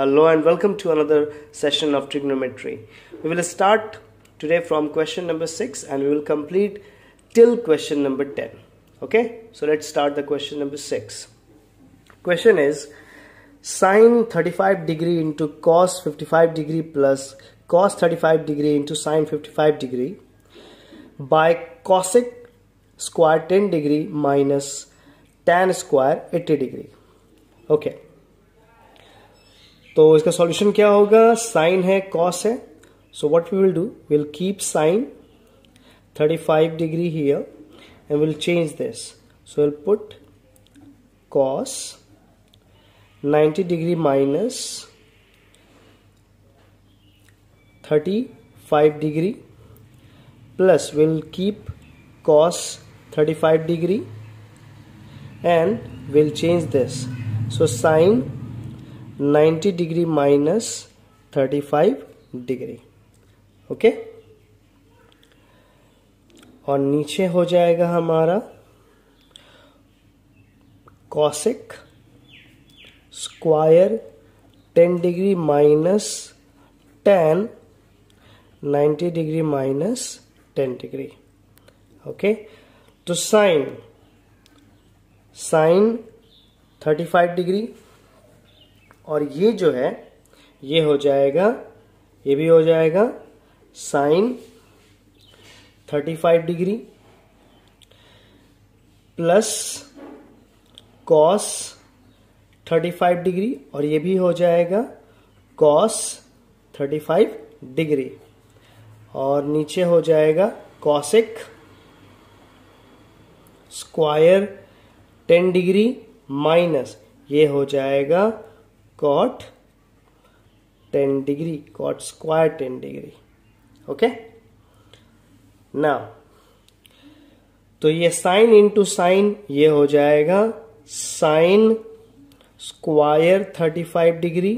Hello and welcome to another session of trigonometry. We will start today from question number 6 and we will complete till question number 10. Okay, so let's start the question number 6. Question is sine 35 degree into cos 55 degree plus cos 35 degree into sine 55 degree by cosec square 10 degree minus tan square 80 degree. Okay. तो इसका solution क्या होगा sine है cos है so what we will do will keep sine 35 degree here and will change this so will put cos 90 degree minus 35 degree plus will keep cos 35 degree and we'll change this. So, sine 90 degree minus 35 degree okay और नीचे हो जाएगा हमारा cosec square 10 degree minus tan 90 degree minus 10 degree okay तो sine sine 35 degree, और ये जो है, ये हो जाएगा, ये भी हो जाएगा, sine 35 degree, plus cos 35 degree, और ये भी हो जाएगा, कॉस 35 डिग्री, और नीचे हो जाएगा कॉसिक स्क्वायर 10 डिग्री माइनस, ये हो जाएगा cot 10 degree cot square 10 degree, okay? Now तो ये साइन इंटू साइन, ये हो जाएगा साइन स्क्वायर 35 डिग्री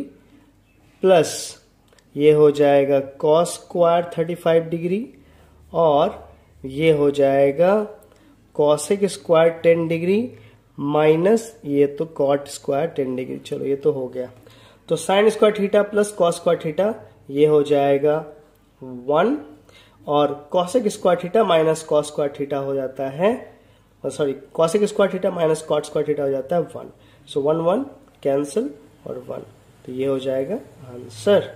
प्लस, ये हो जाएगा कॉस स्क्वायर 35 डिग्री और ये हो जाएगा cosec square tan degree minus, ये तो कॉट स्क्वायर टेन डिग्री, चलो ये तो हो गया। तो sine square theta plus cos square theta, ये हो जाएगा वन, और cosec square theta minus cos square theta हो जाता है sorry, cosec square theta minus cot square theta हो जाता है one. So one one cancel और वन। तो ये हो जाएगा answer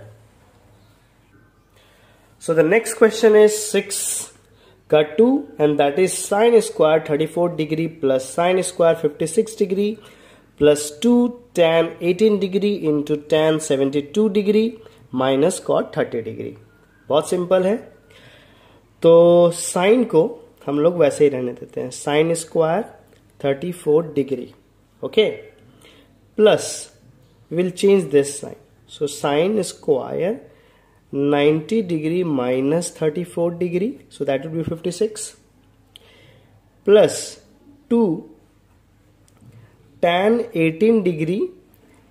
so the next question is six का two and that is sine square thirty four degree plus sine square fifty six degree plus two tan eighteen degree into tan seventy two degree minus cot thirty degree बहुत simple है। तो sign को हम लोग वैसे ही रहने देते हैं। Sine square thirty four degree okay plus will change this sine so sine square 90 degree minus 34 degree so that would be 56 plus 2 tan 18 degree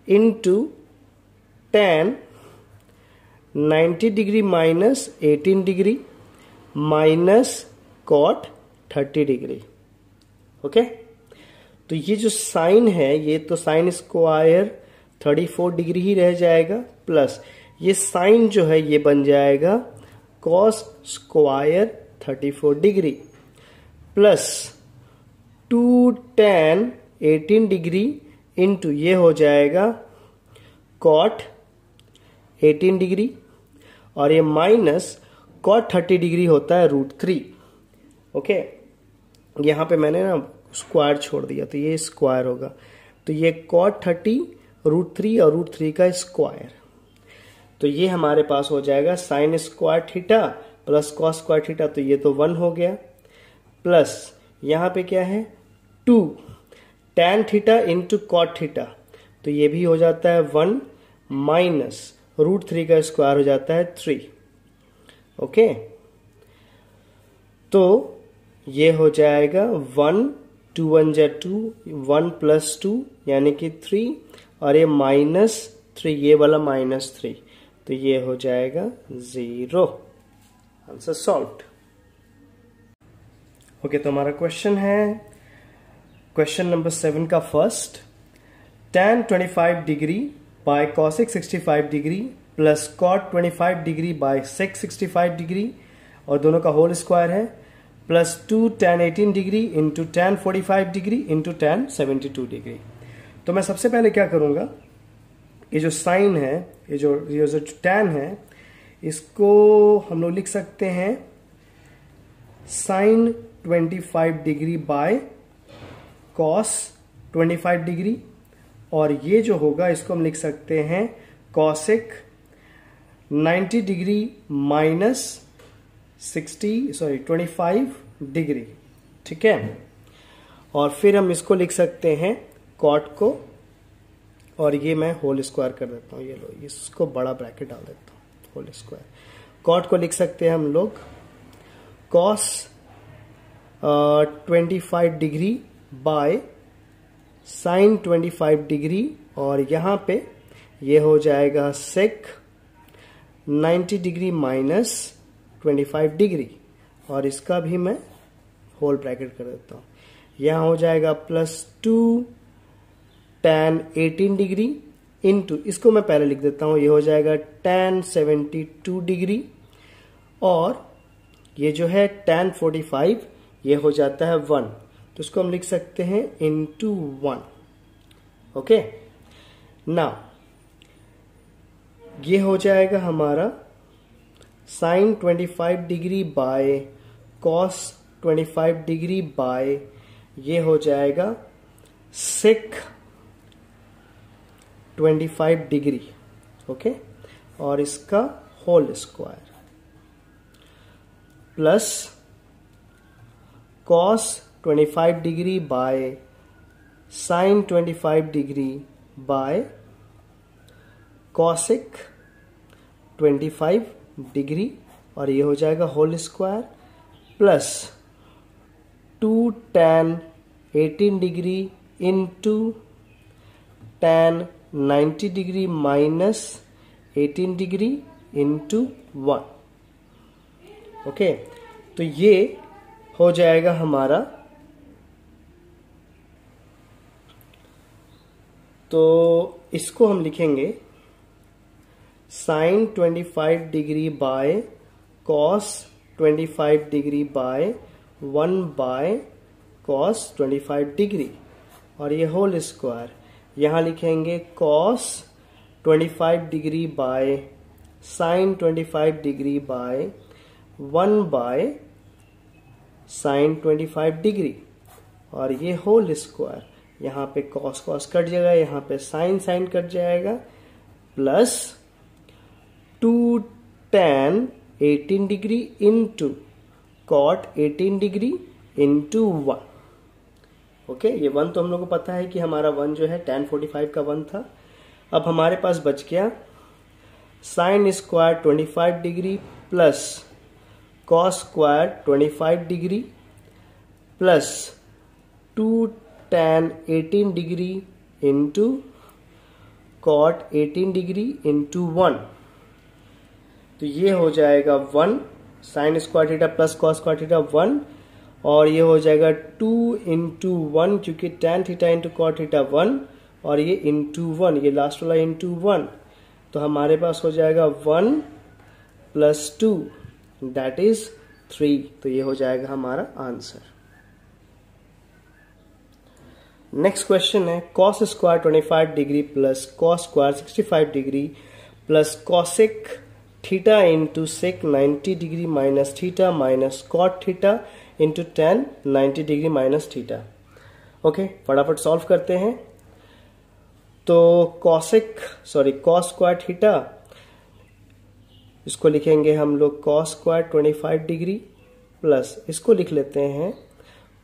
into tan 90 degree minus 18 degree minus cot 30 degree okay तो ये जो sign है ये तो sine square 34 degree ही रह जाएगा plus ये sign जो है, ये बन जाएगा cos square 34 degree plus two tan eighteen degree into ये हो जाएगा कॉट 18 डिग्री और ये माइनस कॉट 30 डिग्री होता है रूट थ्री ओके यहाँ पे मैंने ना स्क्वायर छोड़ दिया तो ये स्क्वायर होगा। तो ये कॉट 30 रूट थ्री और रूट थ्री का स्क्वायर तो ये हमारे पास हो जाएगा sine square theta plus cos square theta तो ये तो वन हो गया। प्लस यहाँ पे क्या है? Two. Tan theta into cot theta तो ये भी हो जाता है वन माइनस रूट थ्री का स्क्वायर हो जाता है थ्री। ओके? तो ये हो जाएगा वन टू वन जा टू, वन प्लस टू यानी कि थ्री, और ये माइनस थ्री, ये वाला माइनस थ्री। तो ये हो जाएगा ज़ीरो आंसर सॉल्व ओके तो हमारा क्वेश्चन है क्वेश्चन नंबर सेवन का first tan twenty five degree by cosec sixty five degree plus cot twenty five degree by sec sixty five degree और दोनों का होल स्क्वायर है plus two tan eighteen degree into tan forty five degree into tan seventy two degree तो मैं सबसे पहले क्या करूँगा? ये जो साइन है ये जो ये जो टेन है, इसको हम लोग लिख सकते हैं sine 25 degree by cos 25 degree और ये जो होगा, इसको हम लिख सकते हैं cosec 90 degree minus 60 sorry 25 degree ठीक है? और फिर हम इसको लिख सकते हैं कॉट को और ये मैं होल स्क्वायर कर देता हूँ, ये लो इसको बड़ा ब्रैकेट डाल देता हूँ होल स्क्वायर कॉट को लिख सकते हैं हम लोग। Cos twenty five degree by sine twenty five degree और यहाँ पे ये हो जाएगा sec ninety degree minus twenty five degree और इसका भी मैं होल ब्रैकेट कर देता हूँ। यहाँ हो जाएगा plus two tan eighteen degree into इसको मैं पहले लिख देता हूँ, ये हो जाएगा टेन सेवेंटी टू डिग्री और ये जो है टेन फोर्टी फाइव ये हो जाता है वन तो इसको हम लिख सकते हैं इंटू वन ओके ना ये हो जाएगा हमारा sine 25 degree by cos 25 degree by ये हो जाएगा सिक 25 डिग्री ओके और इसका whole square plus cos 25 degree by sin 25 degree by cosic 25 degree और ये हो जाएगा whole square plus two tan eighteen degree into tan ninety degree minus eighteen degree into one okay तो ये हो जाएगा हमारा तो इसको हम लिखेंगे sine 25 degree by cos 25 degree by one by cos 25 degree. और ये होल स्क्वायर यहाँ लिखेंगे cos 25 degree by sine 25 degree by one by sine 25 degree और ये होल स्क्वायर यहाँ पे कॉस कॉस कट जाएगा, यहाँ पे साइन साइन कट जाएगा plus two tan eighteen degree into cot eighteen degree into one okay ये वन तो हम लोग को पता है कि हमारा वन जो है टेन फोर्टी फाइव का वन था। अब हमारे पास बच गया sine square twenty five degree plus cos square twenty five degree plus two tan eighteen degree into cot eighteen degree into one तो ये हो जाएगा one sine square theta plus cos square theta one और ये हो जाएगा two into one क्योंकि tan theta into cot theta one और ये इंटू वन ये लास्ट वाला इंटू वन तो हमारे पास हो जाएगा one plus two that is three तो ये हो जाएगा हमारा आंसर नेक्स्ट क्वेश्चन है cos square 25 degree plus cos square 65 degree plus cosec theta into sec 90 degree minus theta minus cot theta into tan ninety degree minus theta okay फटाफट solve करते हैं। तो cosec sorry cos square theta इसको लिखेंगे हम लोग cos square twenty five degree plus इसको लिख लेते हैं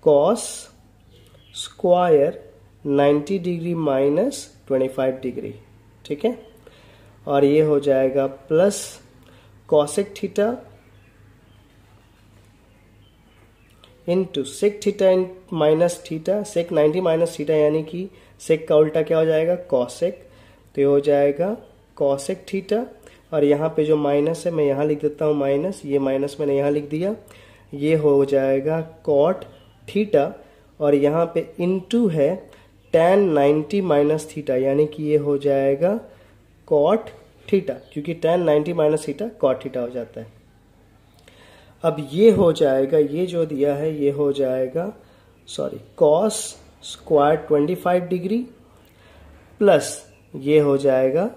cos square ninety degree minus twenty five degree ठीक है? और ये हो जाएगा plus cosec theta into sec theta in minus theta sec ninety minus theta यानी कि सेक का उल्टा क्या हो जाएगा? कॉसेक तो ये हो जाएगा कॉसेक थीटा और यहाँ पे जो माइनस है, मैं यहाँ लिख देता हूँ माइनस ये माइनस मैंने यहाँ लिख दिया। ये हो जाएगा कॉट थीटा और यहाँ पे इनटू है टेन नाइन्टी माइनस थीटा यानी कि ये हो जाएगा कॉट थीटा क्योंकि tan ninety minus theta cot theta हो जाता है। अब ये हो जाएगा, ये जो दिया है, ये हो जाएगा sorry cos square twenty five degree plus ये हो जाएगा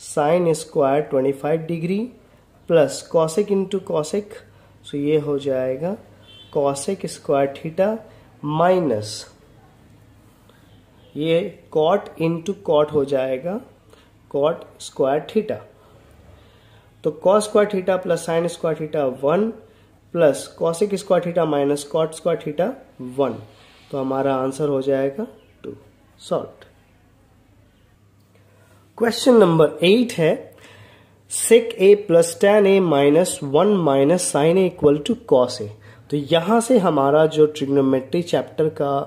sine square twenty five degree plus cosec into cosec so ये हो जाएगा कॉसिक स्क्वायर थीटा माइनस ये कॉट इंटू कॉट हो जाएगा कॉट स्क्वायर थीटा तो cos square theta plus sine square theta one plus cosec square theta minus cot square theta one तो हमारा answer हो जाएगा two solve question number eight है. Sec A plus tan A minus one minus sine A equal to cos A तो यहाँ से हमारा जो ट्रिग्नोमेट्री चैप्टर का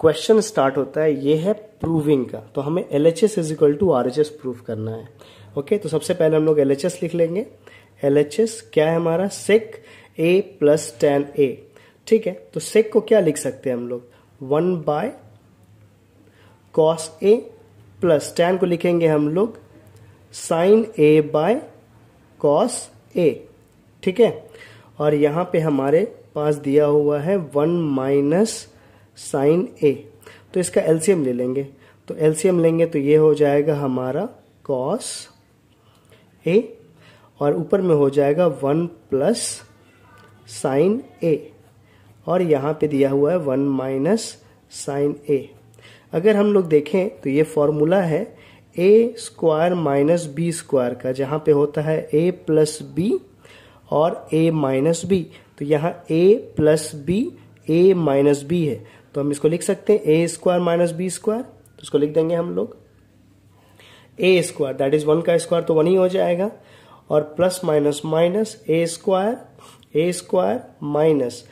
क्वेश्चन स्टार्ट होता है ये है प्रूविंग का. तो हमें L H S is equal to R H S prove करना है. ओके okay, तो सबसे पहले हम लोग एल एच एस लिख लेंगे. एल एच एस क्या है हमारा? Sec A plus tan A ठीक है? तो सेक को क्या लिख सकते हैं हम लोग? One by cos A plus tan को लिखेंगे हम लोग sine A by cos A ठीक है? और यहाँ पे हमारे पास दिया हुआ है वन माइनस साइन ए तो इसका एलसीएम ले लेंगे। तो एलसीएम लेंगे तो ये हो जाएगा हमारा कॉस ए और ऊपर में हो जाएगा वन प्लस साइन ए और यहाँ पे दिया हुआ है वन माइनस साइन ए अगर हम लोग देखें तो ये फॉर्मूला है A square minus B square का, जहाँ पे होता है ए प्लस बी और ए माइनस बी तो यहाँ A plus B A minus B है. तो हम इसको लिख सकते हैं A square minus B square तो इसको लिख देंगे हम लोग. A square that is one का स्क्वायर तो वन ही हो जाएगा. और plus minus minus A square A square minus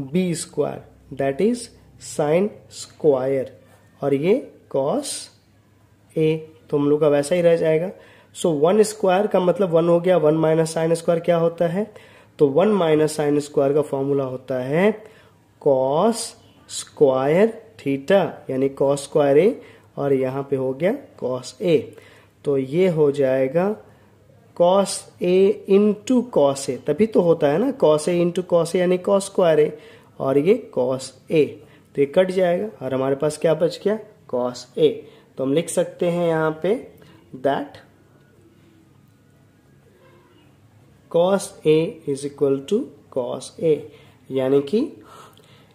B square that is sine square और ये कॉस ए तो हम लोग का वैसा ही रह जाएगा। सो वन स्क्वायर का मतलब वन हो गया वन माइनस साइन स्क्वायर क्या होता है? तो वन माइनस साइन स्क्वायर का फॉर्मूला होता है कॉस स्क्वायर थीटा यानी कॉस स्क्वायर ए और यहाँ पे हो गया कॉस ए तो ये हो जाएगा cos A into cos A तभी तो होता है ना cos A into cos A यानी कॉस स्क्वायर ए और ये कॉस ए तो ये कट जाएगा और हमारे पास क्या बच गया? कॉस ए तो हम लिख सकते हैं यहाँ पे that cos A is equal to cos A यानी कि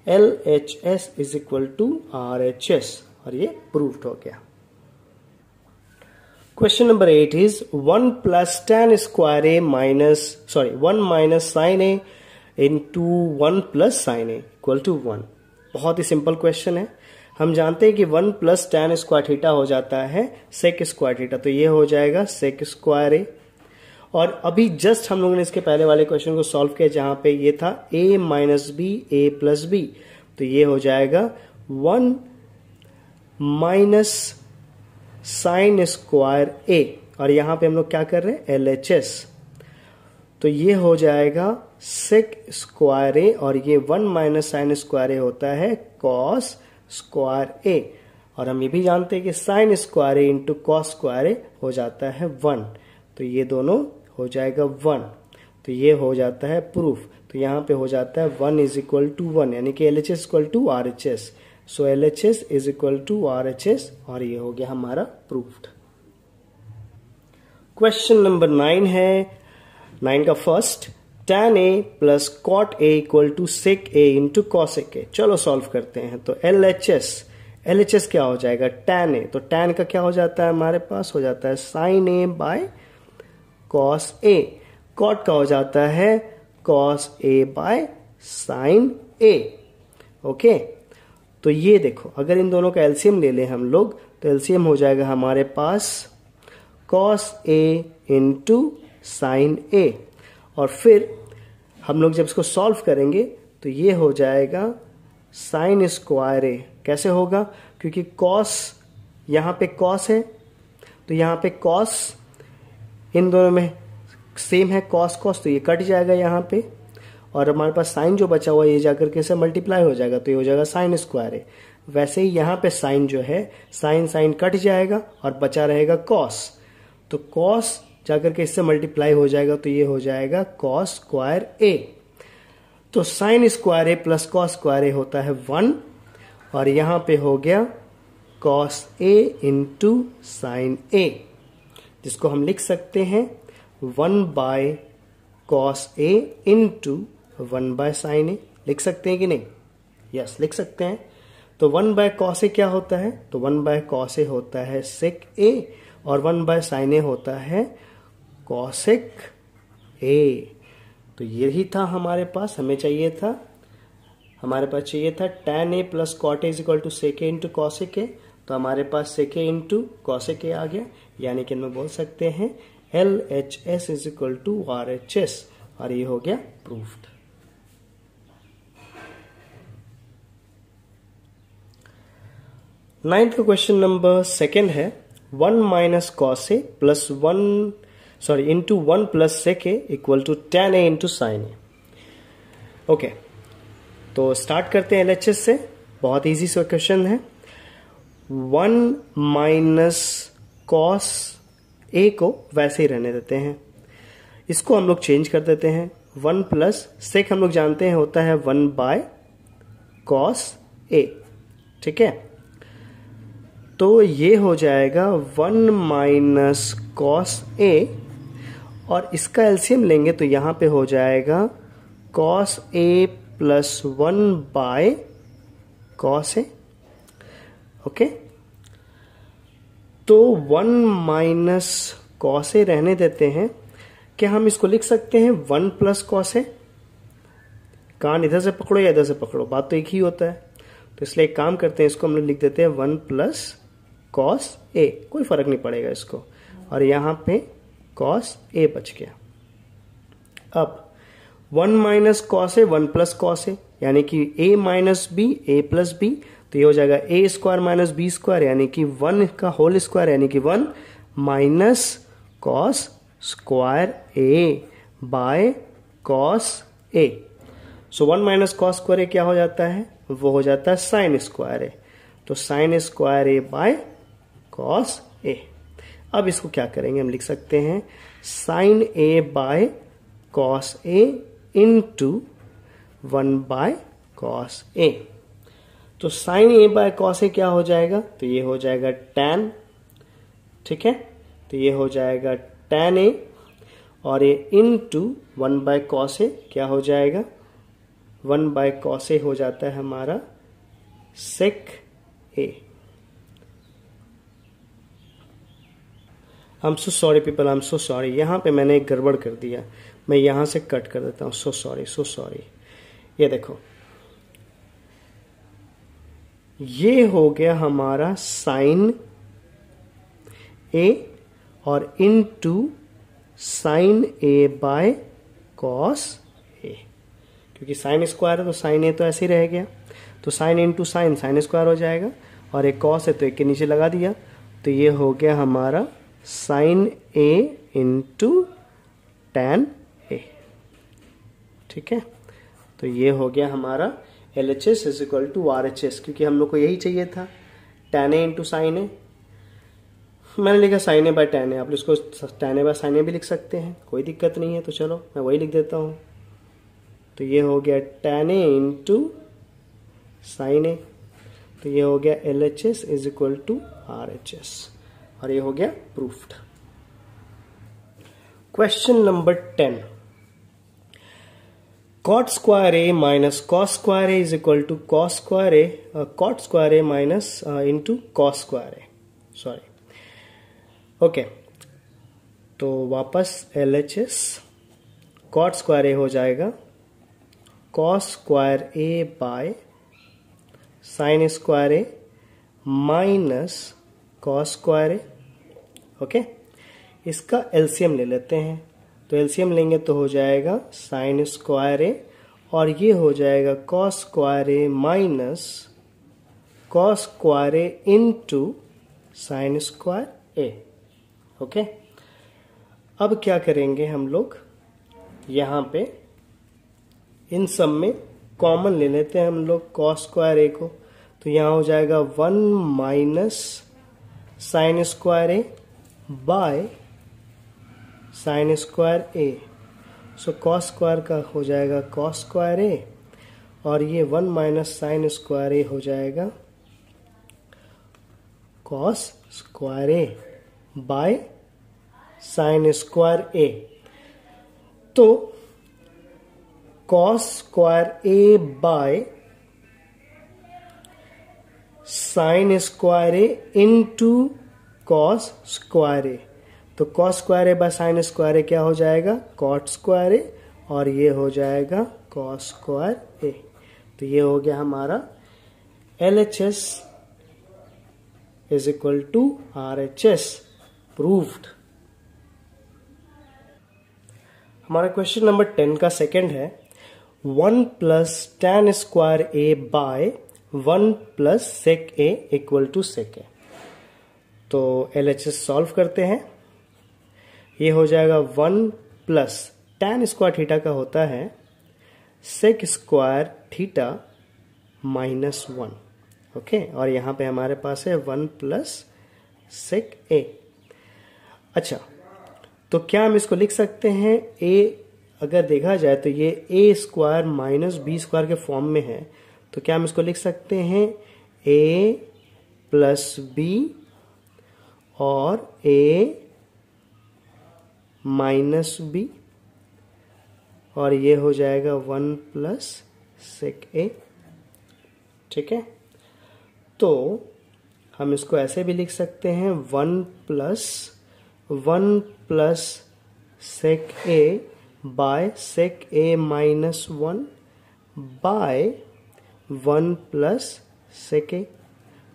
L H S is equal to R H S और ये प्रूव्ड हो गया। Question number eight is one plus tan square A minus sorry one minus sine A into one plus sine A equal to one बहुत ही simple question है। हम जानते हैं कि one plus tan square theta हो जाता है सेक स्क्वायर थीटा तो ये हो जाएगा सेक स्क्वायर ए और अभी जस्ट हम लोगों ने इसके पहले वाले क्वेश्चन को सॉल्व किया जहाँ पे ये था A minus B A plus B तो ये हो जाएगा one minus sine square A और यहाँ पे हम लोग क्या कर रहे हैं? एल एच एस तो ये हो जाएगा सेक स्क्वायर ए और ये one minus sine square A होता है कॉस स्क्वायर ए और हम ये भी जानते हैं कि sine square A into cos square A हो जाता है वन तो ये दोनों हो जाएगा वन तो ये हो जाता है प्रूफ तो यहाँ पे हो जाता है one is equal to one यानी कि L H S equal to R H S so L H S is equal to R H S और ये हो गया हमारा प्रूफ्ड क्वेश्चन नंबर नाइन है। नाइन का first tan A plus cot A equal to sec A into cosec A चलो solve करते हैं। तो L H S L H S क्या हो जाएगा? टेन ए तो टेन का क्या हो जाता है हमारे पास? हो जाता है sine A by cos A cot का हो जाता है cos A by sine A okay तो ये देखो, अगर इन दोनों का एल्सियम ले लें हम लोग तो एल्सियम हो जाएगा हमारे पास cos A into sine A और फिर हम लोग जब इसको सॉल्व करेंगे तो ये हो जाएगा साइन स्क्वायर ए कैसे होगा? क्योंकि कॉस यहाँ पे कॉस है तो यहाँ पे कॉस इन दोनों में सेम है कॉस कॉस तो ये कट जाएगा यहाँ पे। और हमारे पास साइन जो बचा हुआ है, ये जाकर के मल्टीप्लाई हो जाएगा तो ये हो जाएगा साइन स्क्वायर ए वैसे ही यहाँ पे साइन जो है, साइन साइन कट जाएगा और बचा रहेगा कॉस तो कॉस जाकर के इससे मल्टीप्लाई हो जाएगा तो ये हो जाएगा कॉस स्क्वायर ए तो sine square A plus cos square A होता है वन और यहाँ पे हो गया cos A into sine A जिसको हम लिख सकते हैं one by cos A into one by sine A लिख सकते हैं कि नहीं? यस yes, लिख सकते हैं। तो वन बाय कॉस ए क्या होता है? तो वन बाय कॉस ए होता है सेक ए और वन बाय साइन ए होता है कॉसिक ए तो यही था हमारे पास हमें चाहिए था हमारे पास चाहिए था tan A plus cot A equal to sec A into cosec A तो हमारे पास सेक इंटू कॉसिक ए आ गया यानी कि हम बोल सकते हैं L H S is equal to R H S और ये हो गया प्रूफ्ड नाइन्थ का क्वेश्चन नंबर सेकेंड है। One minus cos A plus one sorry into one plus sec A equal to tan A into sine A okay तो start करते हैं LHS से। बहुत इजी सा क्वेश्चन है। वन माइनस कॉस ए को वैसे ही रहने देते हैं। इसको हम लोग चेंज कर देते हैं। वन प्लस सेक हम लोग जानते हैं होता है वन बाय कॉस ए ठीक है? तो ये हो जाएगा वन माइनस कॉस ए, और इसका एल्सियम लेंगे तो यहाँ पे हो जाएगा cos A plus one by cos A. Okay? तो वन माइनस कॉस ए रहने देते हैं। क्या हम इसको लिख सकते हैं? One plus cos A? कान इधर से पकड़ो या इधर से पकड़ो? बात तो एक ही होता है। तो इसलिए एक काम करते हैं, इसको हम लोग लिख देते हैं वन प्लस कॉस ए कोई फ़र्क नहीं पड़ेगा इसको। और यहाँ पे कॉस ए बच गया। अब one minus cos A one plus cos A यानी कि A minus B A plus B तो ये हो जाएगा A square minus B square, यानी कि वन का होल स्क्वायर यानी कि one minus cos square A by cos A so one minus cos square A क्या हो जाता है? वो हो जाता है साइन स्क्वायर ए तो sine square A by cos A अब इसको क्या करेंगे? हम लिख सकते हैं sine A by cos A into one by cos A तो sine A by cos A क्या हो जाएगा? तो ये हो जाएगा टेन ठीक है? तो ये हो जाएगा टेन ए और ये into one by cos A क्या हो जाएगा? वन बाय कॉस ए हो जाता है हमारा sec A I am so sorry people I am so sorry यहाँ पे मैंने एक गड़बड़ कर दिया। मैं यहाँ से कट कर देता हूँ। सो सॉरी सो सॉरी ये देखो। ये हो गया हमारा साइन ए और into sine A by cos A क्योंकि साइन स्क्वायर है तो साइन ए तो ऐसे ही रह गया। तो sine into sine sine square हो जाएगा। और एक कॉस है तो एक के नीचे लगा दिया। तो ये हो गया हमारा sine A into tan A ठीक है? तो ये हो गया हमारा L H S is equal to R H S क्योंकि हम लोग को यही चाहिए था। Tan A into sine A मैंने लिखा sine A by tan A आप इसको tan A by sine A भी लिख सकते हैं। कोई दिक्कत नहीं है तो चलो, मैं वही लिख देता हूँ। तो ये हो गया tan A into sine A तो ये हो गया L H S is equal to R H S और ये हो गया proved question number ten cot square A minus cos square A is equal to cos square A cot square A minus into cos square A sorry okay तो वापस L H S cot square A हो जाएगा. Cos square A by sine square A minus cos square है okay इसका LCM ले लेते हैं। तो एलसीएम लेंगे तो हो जाएगा साइन स्क्वायर ए और ये हो जाएगा cos square A minus cos square A into sine square A okay अब क्या करेंगे हम लोग? यहाँ पे इन सब में कॉमन ले लेते हैं हम लोग कॉस स्क्वायर ए को। तो यहाँ हो जाएगा one minus sine square A by sine square A so cos square का हो जाएगा कॉस स्क्वायर ए और ये one minus sine square A हो जाएगा cos square A by sine square A तो cos square A by sine square A into cos square A तो cos square A by sine square A क्या हो जाएगा? Cot square A और ये हो जाएगा कॉस स्क्वायर ए तो ये हो गया हमारा L H S is equal to R H S proved हमारा क्वेश्चन नंबर टेन का सेकंड है. One plus tan square A by one plus sec A equal to sec A तो L H S solve करते हैं। ये हो जाएगा one plus tan square theta का होता है sec square theta minus one. Okay? और यहाँ पे हमारे पास है वन प्लस सेक ए अच्छा तो क्या हम इसको लिख सकते हैं? ए अगर देखा जाए तो ये A square minus B square के फॉर्म में है। तो क्या हम इसको लिख सकते हैं? ए प्लस बी और ए माइनस बी और ये हो जाएगा वन प्लस सेक ए ठीक है? तो हम इसको ऐसे भी लिख सकते हैं one plus one plus sec A by sec A minus one by one plus sec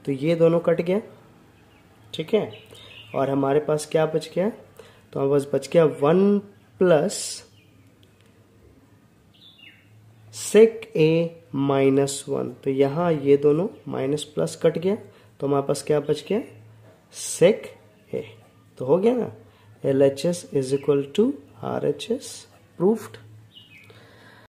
तो ये दोनों कट गया ठीक है? और हमारे पास क्या बच गया? तो हमारे पास बच गया one plus sec A minus one तो यहाँ ये दोनों माइनस प्लस कट गया तो हमारे पास क्या बच गया? सेक ए तो हो गया ना? L H S is equal to R H S proved